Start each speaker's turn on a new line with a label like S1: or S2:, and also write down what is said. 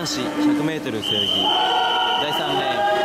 S1: 男子 100m 背泳ぎ第3レーン。